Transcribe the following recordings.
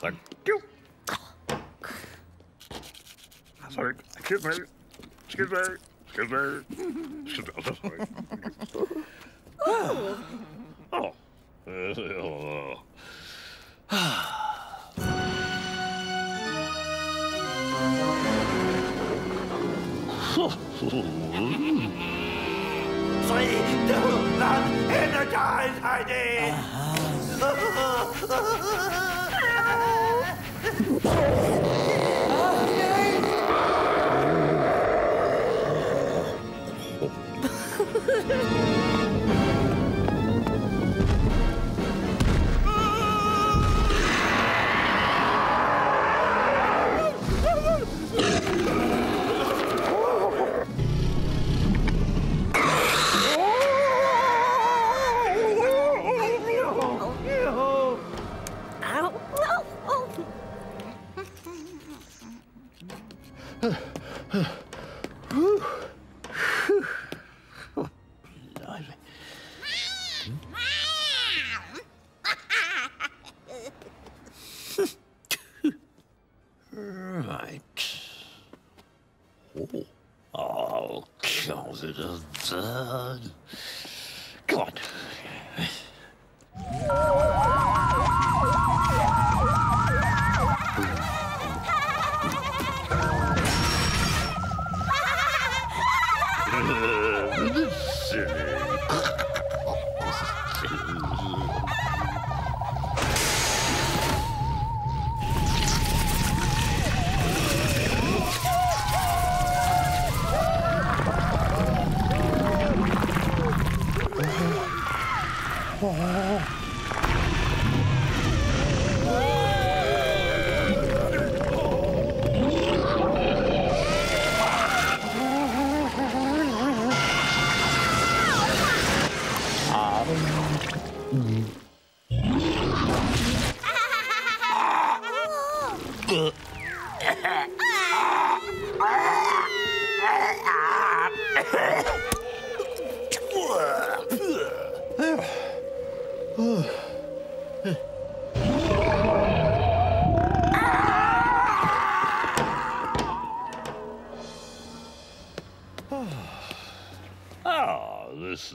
Thank you. Sorry, excuse me. Excuse me. Excuse me. Excuse me. I'm sorry. Oh! Oh. Uh, Three, two, one, energize, Heidi! Ha ha ha! Right. Oh. I'll count it as done. Come on.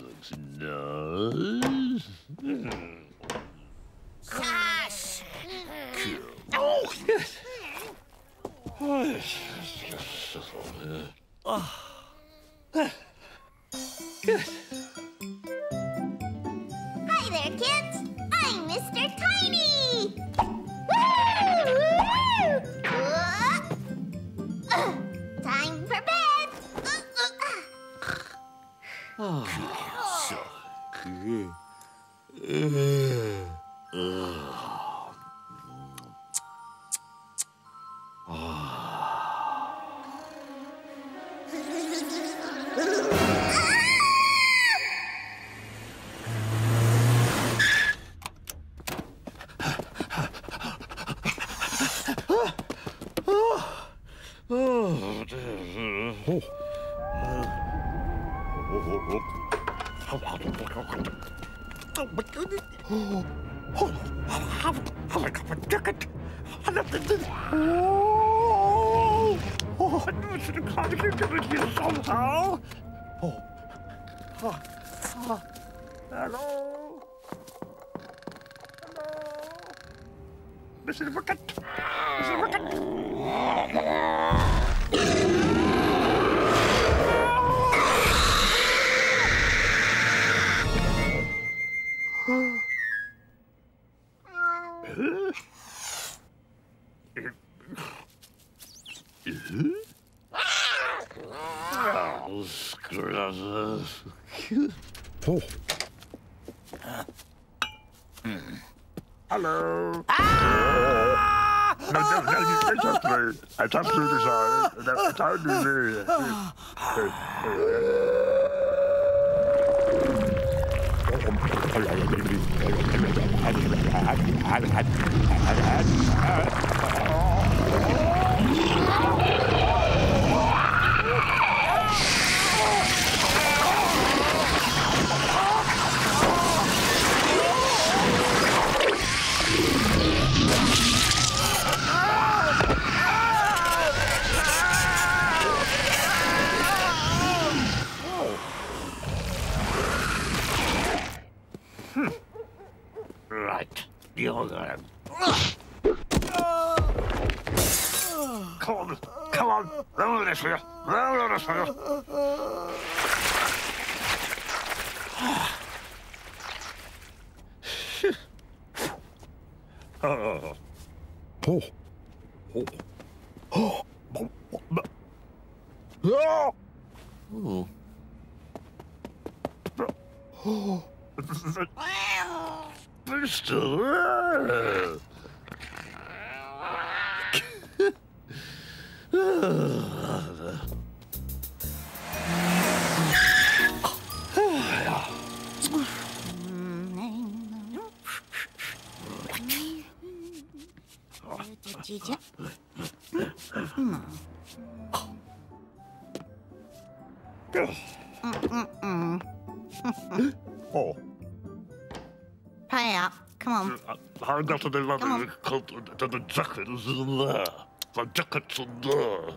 Looks nice. Gosh! Oh, yes. Oh, yes. Good. Mr. it's absolutely oh, sorry. No, It's absolutely Right. Oh. Oh. Oh. Oh. Oh. Bristol. Oh. Pay up. Come on. Uh, Har got to the Come on. leather coat to the jacket is in there. The jacket's in there.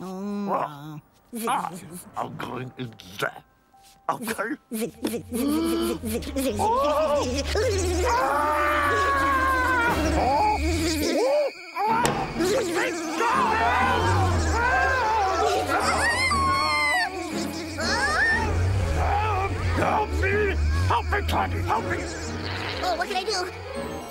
Oh, Ah, I'm going in there. Okay. Oh. Oh. Oh. Help Me, Tiny! Help me! Oh, what can I do?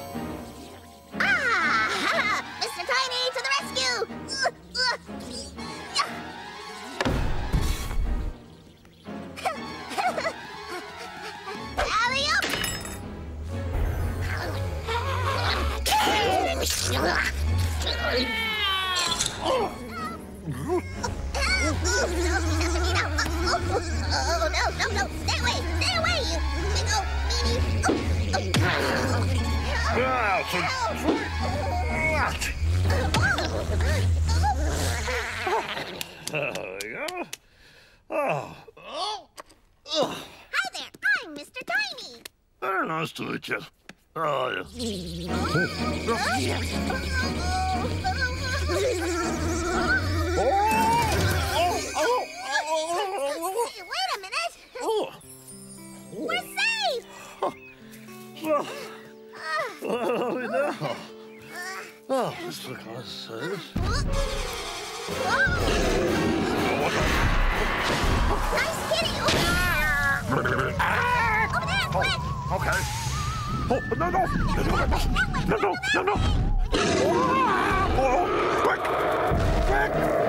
Very nice to meet you. Oh. Wait a minute. Oh, We're safe. well, well, we know. Oh, oh Mr. Carson. Nice kitty. Ah! Over there, quick. Okay. Oh, no, no. No, no, no, no, no, no. Oh, quick. Quick.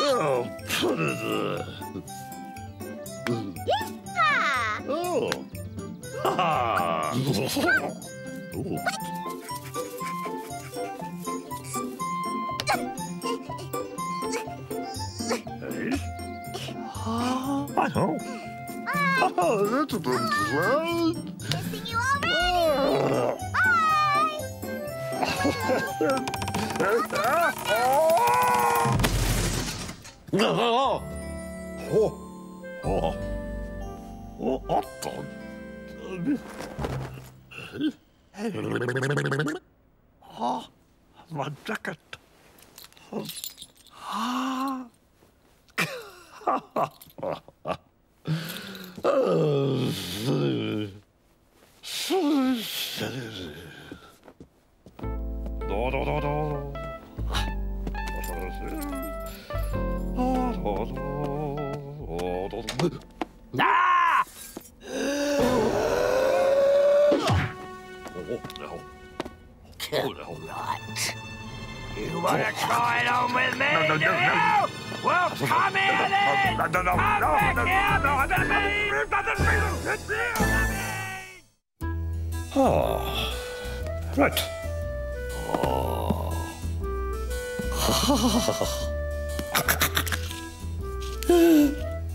Oh, put it there. Yeehaw. Oh. Oh. I know. Oh, that's a good design. Missing you already. おおおおっとはあまだかったはあはあ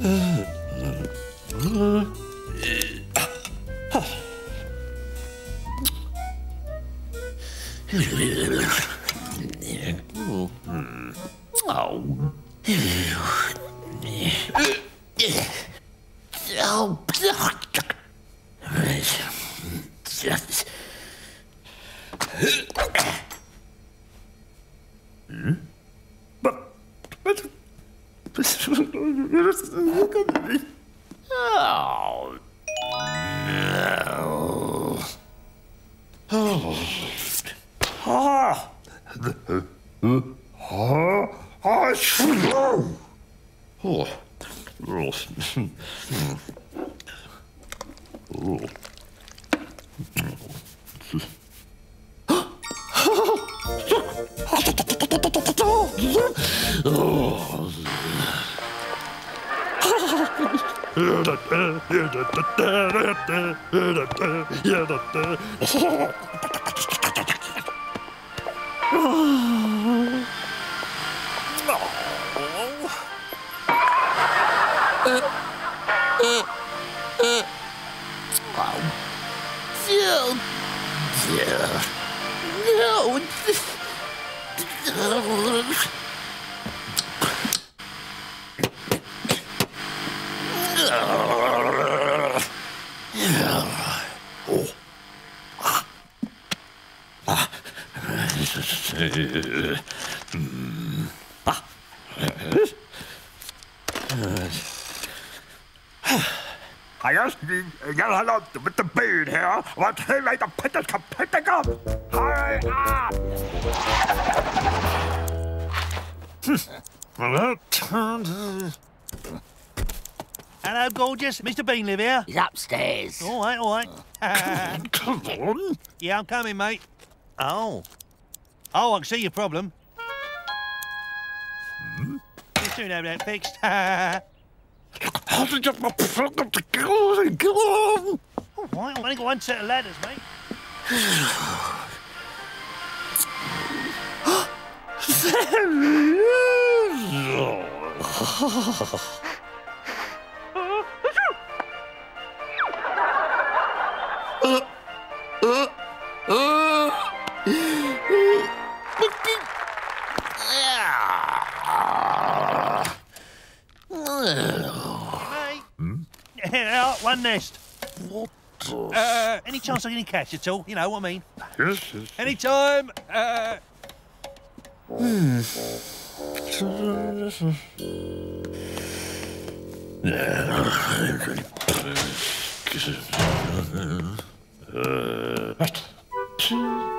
Oh. Ah. Oh. Oh. Oh. Oh. Oh. No. No. I asked you, jeg har lagt med den bøn her, og at heller ikke pætter kan pætter op. Hej, ah! Hello, gorgeous. Mr. Bean live here? He's upstairs. All right, all right. Come on. yeah, I'm coming, mate. Oh. Oh, I can see your problem. You soon have that fixed. all How did you get my problem to go? Go on. right, I've only got one set of ladders, mate. Mate. one nest. What? Uh, any chance I get any cash at all? You know what I mean. Yes, yes. Anytime. Uh,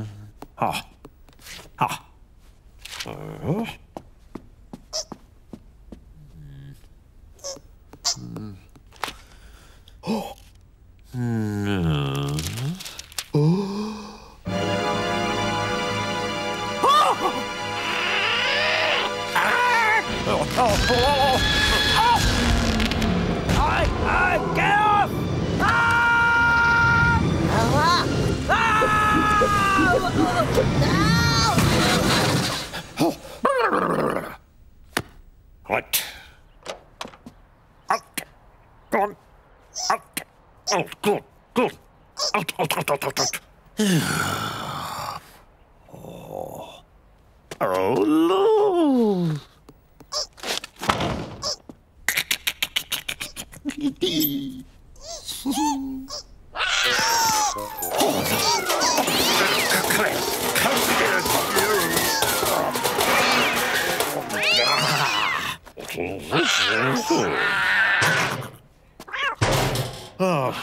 Oh,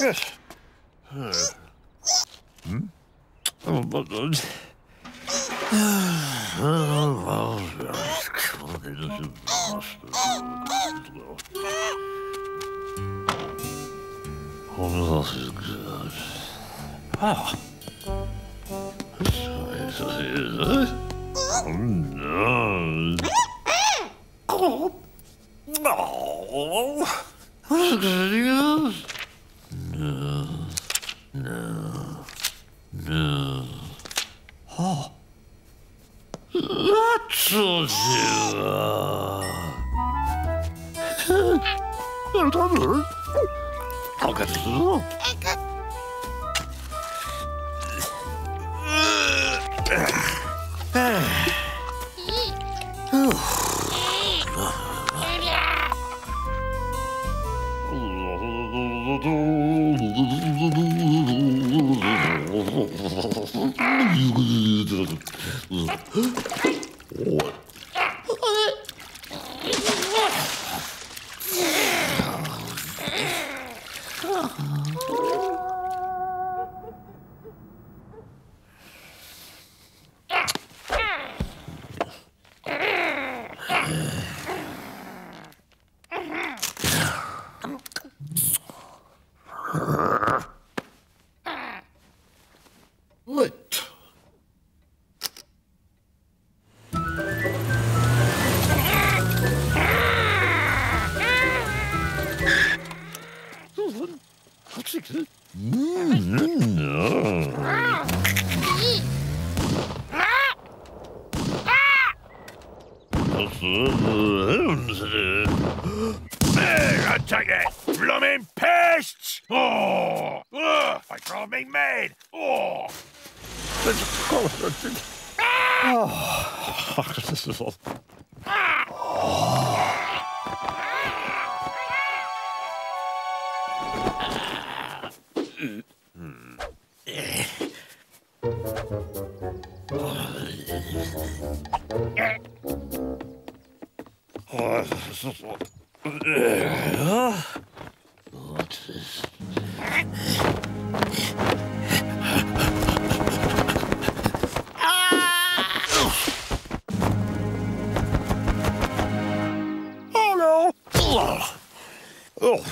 yes. Hmm? Oh, but, uh, Oh, this is good. Oh, Oh, no. Oh, no. No. No. No. Oh. That's what you are. I'll get it. Oh. I take that! Blooming pests! Oh! Ugh, I can't mad! Oh! Ah! oh. What's this? Hello. Oh.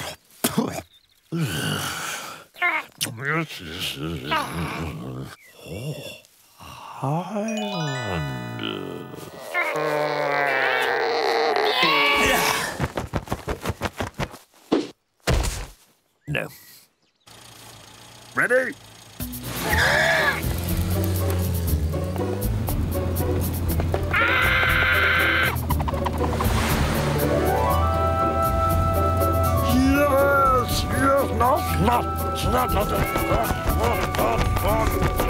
Yes, yes, yes. Oh. oh. oh. Not nothing. Uh, uh, uh, uh.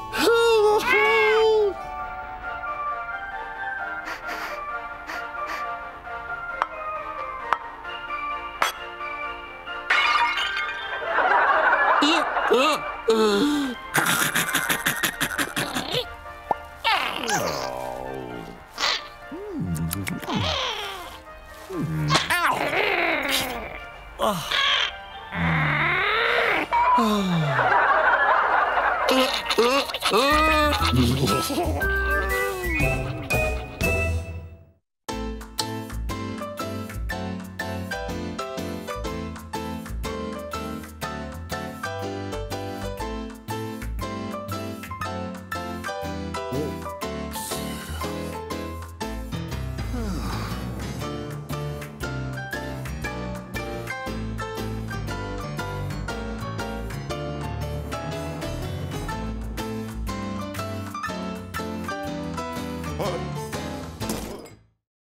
으, 으, 으.